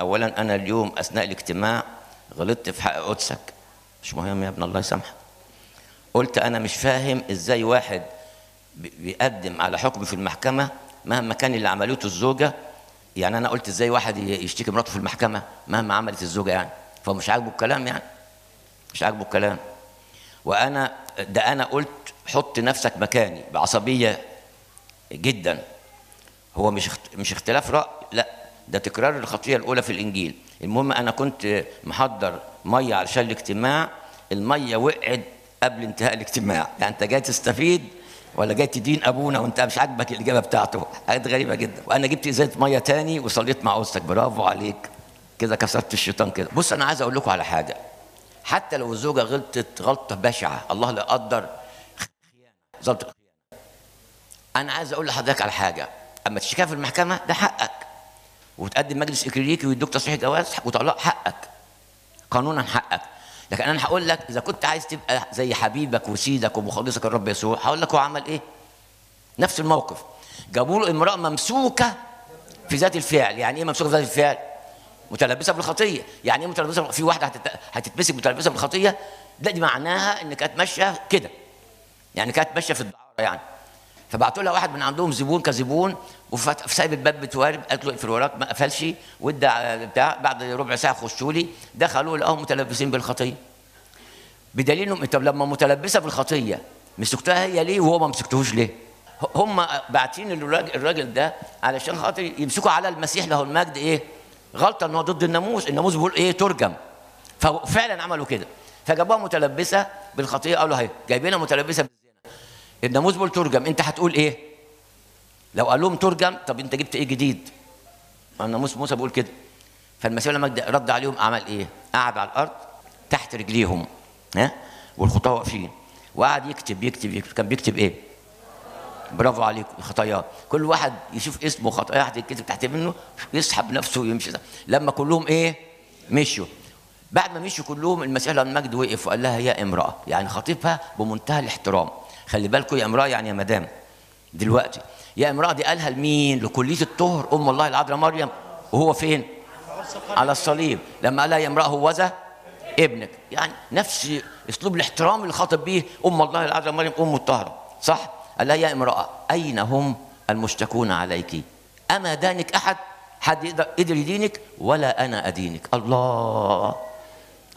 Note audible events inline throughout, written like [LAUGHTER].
اولا أنا اليوم أثناء الاجتماع غلطت في حق قدسك مش مهم يا ابن الله يسامحك. قلت أنا مش فاهم إزاي واحد بي- بيقدم على حكم في المحكمة مهما كان اللي عملته الزوجة. يعني أنا قلت إزاي واحد يشتكي مراته في المحكمة مهما عملت الزوجة يعني. فمش عاجبه الكلام يعني. مش عاجبه الكلام. وأنا ده أنا قلت حط نفسك مكاني بعصبية جدا. هو مش مش اختلاف رأي لا. ده تكرار الخطية الأولى في الإنجيل. المهم أنا كنت محضر مية علشان الاجتماع المية وقعت قبل انتهاء الاجتماع. يعني أنت جاي تستفيد ولا جاي تدين أبونا وأنت مش عاجبك الإجابة بتاعته؟ حاجات غريبة جدا. وأنا جبت إزازة مية تاني وصليت مع اوضتك برافو عليك. كده كسرت الشيطان كده. بص أنا عايز أقول لكم على حاجة. حتى لو الزوجه غلطت غلطة بشعة الله لا يقدر خيانه أنا عايز أقول لحضرتك على حاجة. أما تشتكيها في المحكمة ده حقك. وتقدم مجلس اكليريكي ويدوك تصريح جواز وطلاق حقك. قانونا حقك. لكن أنا هقول لك إذا كنت عايز تبقى زي حبيبك وسيدك ومخلصك الرب يسوع هقول لك هو عمل إيه؟ نفس الموقف. جابوا له امرأة ممسوكة في ذات الفعل. يعني إيه ممسوكة في ذات الفعل؟ متلبسة بالخطية. يعني إيه متلبسة في واحدة هتت- هتتمسك متلبسة بالخطية. ده دي معناها إن كانت ماشية كده. يعني كانت ماشية في الدعارة يعني. فبعتوا لها واحد من عندهم زبون كزبون وفات- سايب الباب بتوارب قالت له اقفل وراك ما قفلش وادى بتاع بعد ربع ساعة خشوا لي دخلوا لقاهم متلبسين بالخطية بدليل انهم طب لما متلبسة بالخطية مسكتها هي ليه وهو ما مسكتهوش ليه؟ هم باعتين الراجل, ده علشان خاطر يمسكوا على المسيح له المجد إيه؟ غلطة إن هو ضد الناموس، الناموس بيقول إيه؟ ترجم. ففعلا عملوا كده فجابوها متلبسة بالخطية قالوا اهي جايبينها متلبسة. الناموس بيقول ترجم، أنت هتقول إيه؟ لو قال لهم ترجم طب أنت جبت إيه جديد؟ ما الناموس موسى بيقول كده. فالمسيح لما رد عليهم عمل إيه؟ قعد على الأرض تحت رجليهم ها والخطاة واقفين وقعد يكتب يكتب يكتب كان بيكتب إيه؟ برافو عليك خطاياه كل واحد يشوف اسمه خطاياه هتتكتب تحت منه يسحب نفسه ويمشي لما كلهم إيه؟ مشوا بعد ما مشوا كلهم المسيح المجد وقف وقال لها يا امرأة يعني خطيبها بمنتهى الاحترام خلي بالكم يا امرأة يعني يا مدام دلوقتي يا امرأة دي قالها لمين؟ لكلية الطهر أم الله العذراء مريم. وهو فين؟ على الصليب. لما قالها يا امرأة هوذا ابنك. يعني نفس أسلوب الاحترام اللي خاطب به أم الله العذراء مريم أم الطاهره صح؟ قال لها يا امرأة أين هم المشتكون عليك؟ أما دانك أحد؟ حد يقدر قدر يدينك؟ ولا أنا أدينك. الله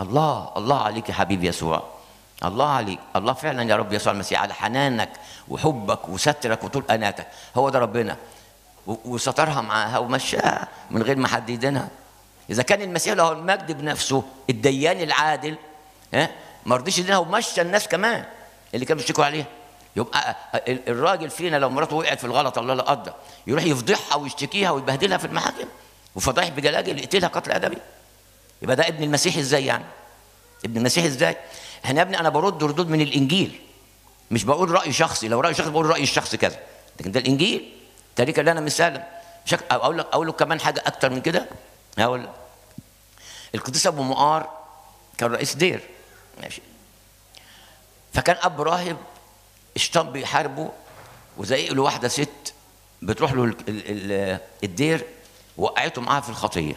الله الله عليك يا حبيبي يسوع. الله عليك الله فعلا يا رب يسوع المسيح على حنانك وحبك وسترك وطول أناتك. هو ده ربنا. وسترها معاها ومشاها من غير ما حد يدينها. إذا كان المسيح له المجد بنفسه الديان العادل ها ما رضيش يدينها ومشى الناس كمان اللي كانوا بيشتكوا عليها يبقى ال- الراجل فينا لو مراته وقعت في الغلط الله لا قدر يروح يفضحها ويشتكيها ويبهدلها في المحاكم وفضايح بجلاجل يقتلها قتل أدبي. يبقى ده ابن المسيح إزاي يعني؟ ابن المسيح إزاي؟ هنا يا ابني أنا برد ردود من الإنجيل مش بقول رأي شخصي لو رأي شخصي بقول رأي الشخص كذا لكن ده الإنجيل. تاريخ اللي أنا مثال شك... أقول لك أقول لك كمان حاجة أكتر من كده. هقول لك. القديس أبو مقار كان رئيس دير. ماشي. فكان أب راهب الشيطان بيحاربه وزي له واحدة ست بتروح له ال- ال- ال- الدير وقعته معاها في الخطية.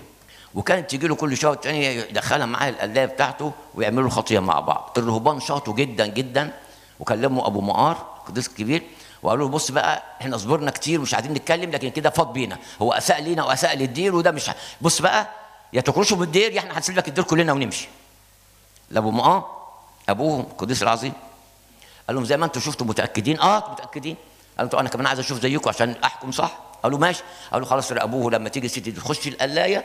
وكانت تيجي له كل شوية والتانية يدخلها معاها القلاية بتاعته ويعملوا الخطيه مع بعض. الرهبان شاطوا جدا جدا. وكلموا أبو مقار القديس الكبير وقالوا له بص بقى إحنا صبرنا كتير مش عايزين نتكلم لكن كده فاض بينا. هو أساء لينا وأساء للدير وده مش بص بقى يا تكرشوا بالدير يا إحنا هنسيب لك الدير كلنا ونمشي. لأبو مقار ابوهم القديس العظيم قال لهم زي ما أنتم شفتوا متأكدين. آه متأكدين؟ قالوا طب أنا كمان عايز أشوف زيكم عشان أحكم صح؟ قالوا ماشي. قالوا خلاص راقبوه لما تيجي الست دي تخش القلاية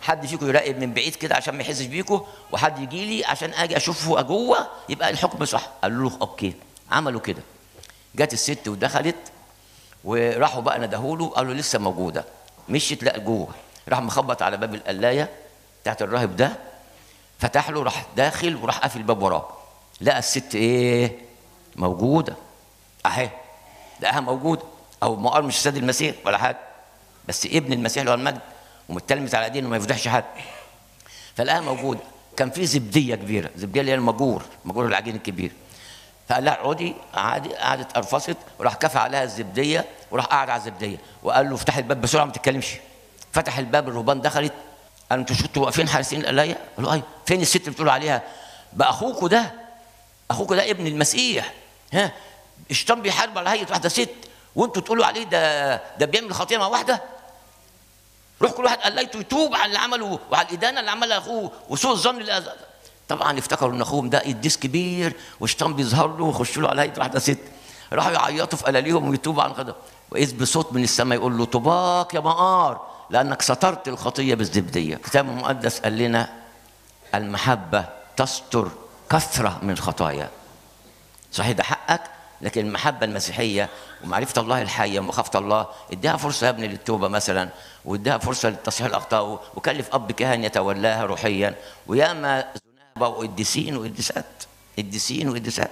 حد فيكم يراقب من بعيد كده عشان ما يحسش بيكم وحد يجي لي عشان أجي أشوفه جوه يبقى الحكم صح. قالوا له okay. عملوا كده. جت الست ودخلت وراحوا بقى ندهوا له قالوا لسه موجودة. مشيت لا جوه. راح مخبط على باب القلاية بتاعت الراهب ده فتح له راح داخل وراح قافل الباب وراه. لقى الست إيه؟ موجودة. أهي. لقاها موجودة. أو مقار مش سيد المسيح ولا حاجة. بس ابن المسيح له المجد. ومتلمس على دينه وما يفضحش حد. فلقاها موجوده كان في زبدية كبيرة. زبدية اللي هي المجور مجور العجين الكبير. فقال لها اقعدي قعدت قرفصت وراح كفى عليها الزبدية وراح قعد على الزبدية. وقال له افتح الباب بسرعة ما تتكلمش. فتح الباب الرهبان دخلت. قالوا أنتوا كنتوا واقفين حارسين؟ القلايه قالوا أيوه. فين الست اللي بتقولوا عليها؟ بقى أخوكوا ده أخوكوا ده ابن المسيح. ها؟ الشيطان بيحارب على هيئة واحدة ست. وانتوا تقولوا عليه ده ده بيعمل خطيه مع واحدة؟ روح كل واحد قلايته يتوب على اللي عمله وعلى الإدانة اللي عملها أخوه وسوء الظن اللي أذى. طبعا افتكروا إن أخوهم ده قديس كبير والشيطان بيظهر له ويخش له على هيئة واحدة ست. راحوا يعيطوا في قلاليهم ويتوبوا عن الخطا واذ بصوت من السماء يقول له طباك يا مقار لأنك سترت الخطية بالزبدية. الكتاب المقدس قال لنا المحبة تستر كثرة من الخطايا صحيح ده حقك؟ لكن المحبة المسيحية ومعرفة الله الحية ومخافة الله اديها فرصة يا ابني للتوبة مثلا واديها فرصة لتصحيح الأخطاء وكلف أب كاهن يتولاها روحيا. وياما زنابة وقديسين وقديسات قديسين وقديسات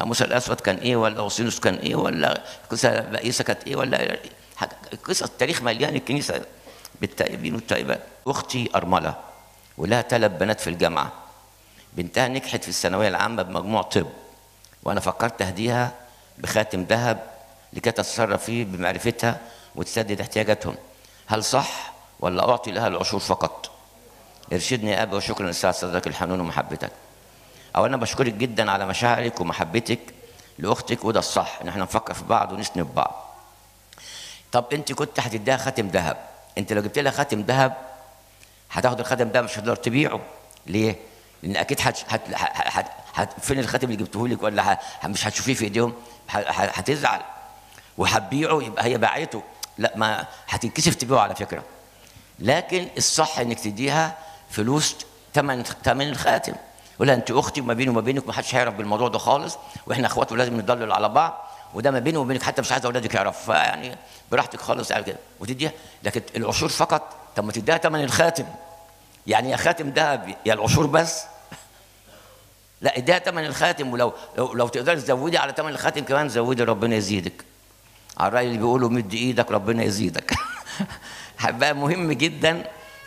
موسى الأسود كان إيه ولا أوسينوس كان إيه ولا قصة بقيسة كانت إيه ولا قصة التاريخ مليان الكنيسة بالتائبين والتائبات. أختي أرملة ولها ثلاث بنات في الجامعة. بنتها نجحت في الثانوية العامة بمجموع طب. وأنا فكرت اهديها بخاتم ذهب لكي تتصرف فيه بمعرفتها وتسدد احتياجاتهم. هل صح ولا أعطي لها العشور فقط؟ ارشدني يا أبي وشكرا لساعة صدرك الحنون ومحبتك. اولا بشكرك جدا على مشاعرك ومحبتك لأختك وده الصح إن إحنا نفكر في بعض ونسند بعض. طب أنت كنت هتديها خاتم ذهب. أنت لو جبت لها خاتم ذهب هتاخد الخاتم ده مش هتقدر تبيعه. ليه؟ لأن أكيد هت... هت... هت... فين الخاتم اللي جبته لك ولا. مش هتشوفيه في ايديهم. هتزعل. وهتبيعه يبقى هي باعته. لا ما هتنكسف تبيعه على فكرة. لكن الصح إنك تديها فلوس ثمن ثمن الخاتم. ولا أنت أختي وما بيني وما بينك ما حدش هيعرف بالموضوع ده خالص وإحنا اخوات ولازم ندلل على بعض وده ما بيني وبينك حتى مش عايز أولادك يعرفوا. فيعني براحتك خالص يعني كده. وتديها. لكن العشور فقط. طب ما تديها ثمن الخاتم. يعني يا خاتم ذهب يا العشور بس. لا اديها ثمن الخاتم ولو لو, لو تقدري تزودي على ثمن الخاتم كمان زودي ربنا يزيدك. على الرأي اللي بيقولوا مد إيدك ربنا يزيدك. [LAUGHS] بقى مهم جدا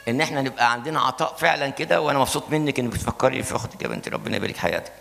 إن إحنا نبقى عندنا عطاء فعلا كده وأنا مبسوط منك إنك بتفكري في أختك يا بنتي. ربنا يبارك حياتك.